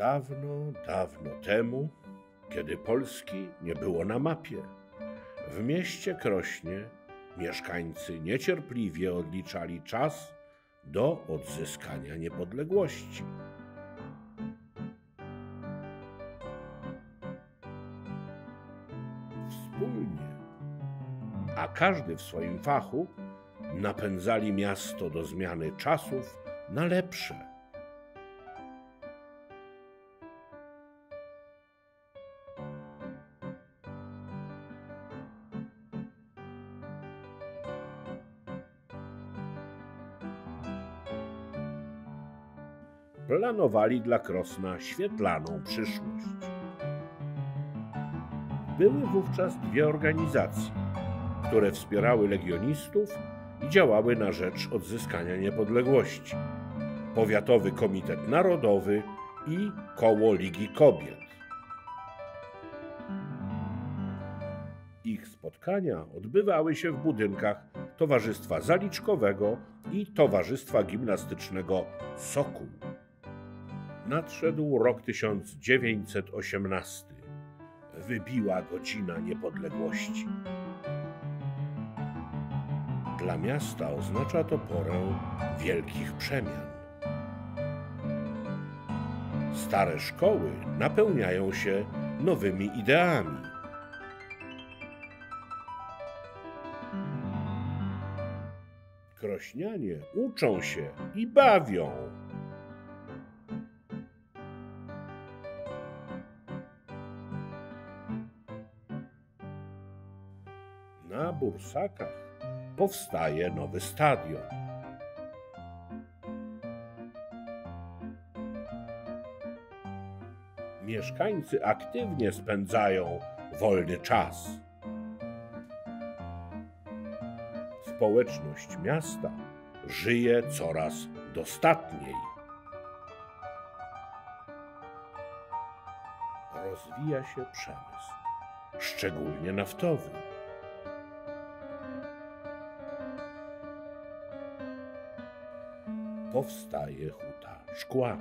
Dawno, dawno temu, kiedy Polski nie było na mapie, w mieście Krośnie mieszkańcy niecierpliwie odliczali czas do odzyskania niepodległości. Wspólnie, a każdy w swoim fachu, napędzali miasto do zmiany czasów na lepsze. Planowali dla Krosna świetlaną przyszłość. Były wówczas dwie organizacje, które wspierały legionistów i działały na rzecz odzyskania niepodległości: Powiatowy Komitet Narodowy i Koło Ligi Kobiet. Ich spotkania odbywały się w budynkach Towarzystwa Zaliczkowego i Towarzystwa Gimnastycznego Sokół. Nadszedł rok 1918. Wybiła godzina niepodległości. Dla miasta oznacza to porę wielkich przemian. Stare szkoły napełniają się nowymi ideami. Krośnianie uczą się i bawią. Na Bursakach powstaje nowy stadion. Mieszkańcy aktywnie spędzają wolny czas. Społeczność miasta żyje coraz dostatniej. Rozwija się przemysł, szczególnie naftowy. Powstaje huta szkła.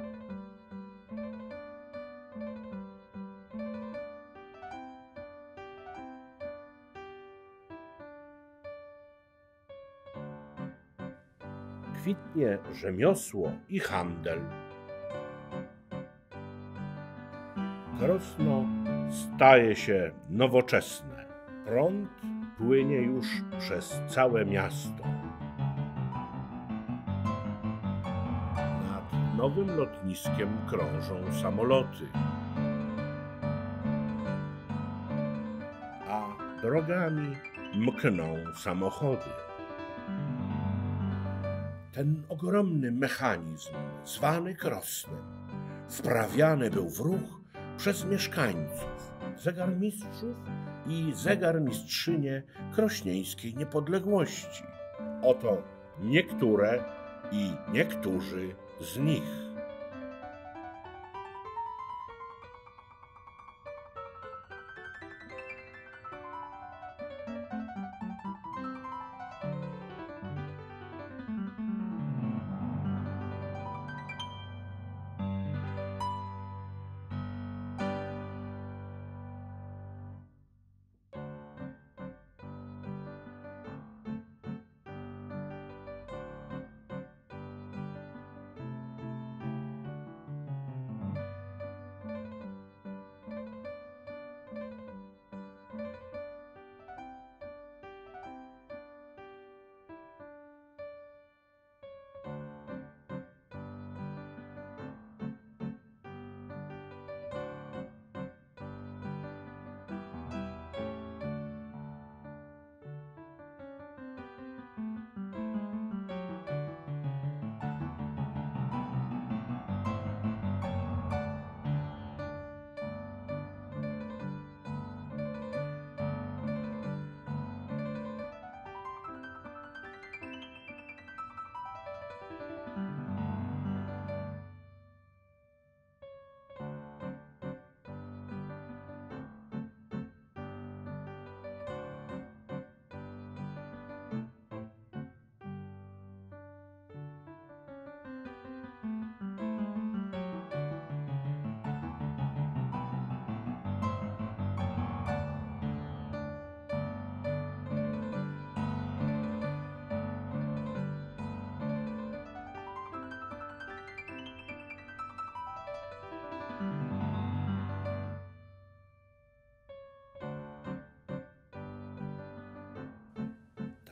Kwitnie rzemiosło i handel. Krosno staje się nowoczesne. Prąd płynie już przez całe miasto. Nowym lotniskiem krążą samoloty. A drogami mkną samochody. Ten ogromny mechanizm, zwany krosnem, wprawiany był w ruch przez mieszkańców, zegarmistrzów i zegarmistrzynie krośnieńskiej niepodległości. Oto niektóre i niektórzy з них.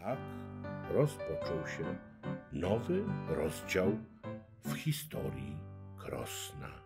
Tak rozpoczął się nowy rozdział w historii Krosna.